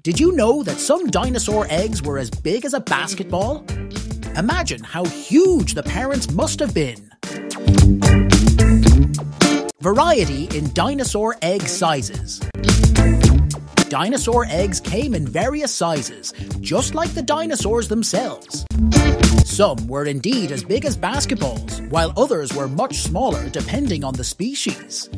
Did you know that some dinosaur eggs were as big as a basketball? Imagine how huge the parents must have been. Variety in dinosaur egg sizes. Dinosaur eggs came in various sizes, just like the dinosaurs themselves. Some were indeed as big as basketballs, while others were much smaller depending on the species.